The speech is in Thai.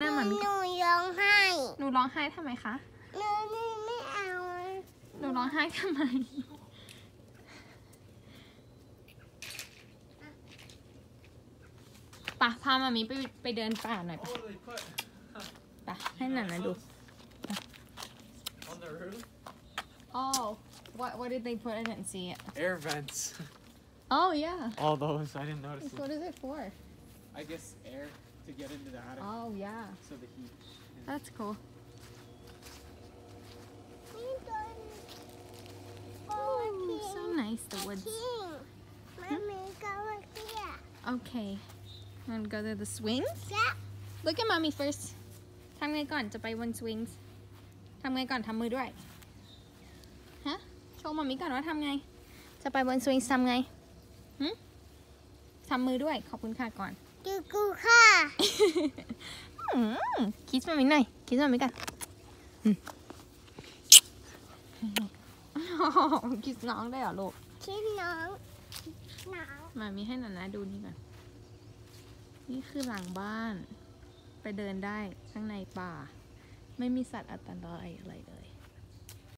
หน้าหมามิหนูร้องไห้ หนูร้องไห้ทำไมคะหนูนี่ไม่เอาหนูร้องไห้ทำไมปะพามามีไปไปเดินป่าหน่อยปะ Oh, they put ปะให้หนันนะดู on the roof Oh what what did they put I didn't see it air vents. Oh yeah All those I didn't notice. what Them. is it for I guess air to get into the attic Oh yeah so the heat. that's cool นี่โดนโอ้ Oh, so nice the woods ทิ้งมามีก็ว่าเที่ย Okay want to go to the swings จะ Look at mommy first ทำไงก่อนจะไปบนสวิงส์ทำไงก่อนทำมือด้วย ฮะ โชว์มามิก่อนว่าทำไง จะไปบนสวิงส์ทำไงหึทำมือด้วย ขอบคุณค่ะก่อน ดูกูค่ะอืมคิสมามิหน่อยคิสมามิกันอืมคิสน้องได้เหรอลูกคิดน้องน้องมามีให้หนานาดูนี่ก่อนนี่คือหลังบ้าน ไปเดินได้ข้างในป่า ไม่มีสัตว์อันตรายอะไรเลย